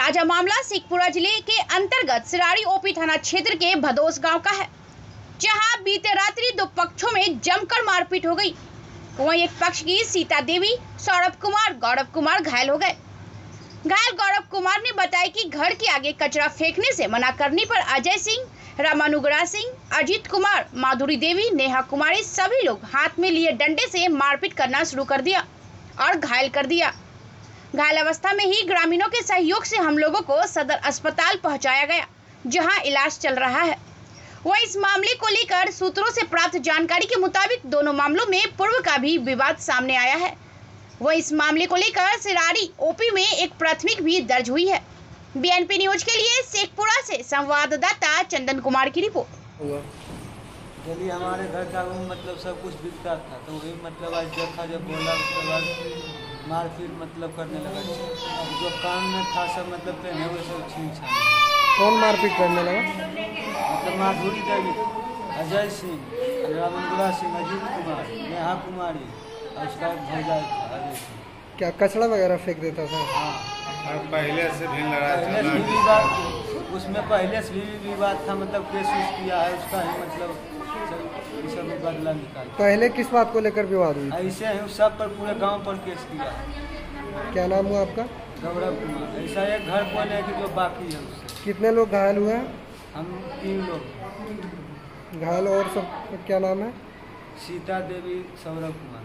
ताज़ा मामला शेखपुरा ज़िले के अंतर्गत सिराड़ी ओपी थाना क्षेत्र के भदोस गाँव का है, जहाँ बीते रात्रि दो पक्षों में जमकर मारपीट हो गई। वहीं एक पक्ष की सीता देवी, सौरभ कुमार, गौरव कुमार घायल हो गए। घायल गौरव कुमार ने बताया कि घर के आगे कचरा फेंकने से मना करने पर अजय सिंह रामानुगरा सिंह, अजीत कुमार, माधुरी देवी, नेहा कुमारी सभी लोग हाथ में लिए डंडे से मारपीट करना शुरू कर दिया और घायल कर दिया। घायल अवस्था में ही ग्रामीणों के सहयोग से हम लोगों को सदर अस्पताल पहुँचाया गया, जहाँ इलाज चल रहा है। वह इस मामले को लेकर सूत्रों से प्राप्त जानकारी के मुताबिक दोनों मामलों में पूर्व का भी विवाद सामने आया है। वह इस मामले को लेकर सिरारी, ओपी में एक प्राथमिक भी दर्ज हुई है। बीएनपी न्यूज़ के लिए शेखपुरा से संवाददाता चंदन कुमार की रिपोर्ट। हमारे घर का मतलब सब कुछ बिकता था तो वही मतलब आज देखा जब बोला, उसके बाद मारपीट मतलब करने लगा जो। काम में था सब मतलब पहने हुए सब छीन छान। कौन मारपीट करने लगा? मतलब माधुरी देवी अजय सिंह रामनगुला सिंह अजीत कुमार नेहा कुमारी और उसका एक भौजाई अजय सिंह। क्या कचरा वगैरह फेंक देता था? हाँ। पहले से भी लड़ाई उसमें पहले से भी विवाद था मतलब केस किया है उसका ही मतलब बदला निकाल पहले किस बात को लेकर विवाद हुई? ऐसे है सब पर पूरे गाँव पर केस किया। क्या नाम हुआ आपका? गौरव कुमार। ऐसा एक घर कौन है कि जो बाकी है उससे। कितने लोग घायल हुए हैं? हम तीन लोग। घायल और सब क्या नाम है? सीता देवी सौरभ कुमार।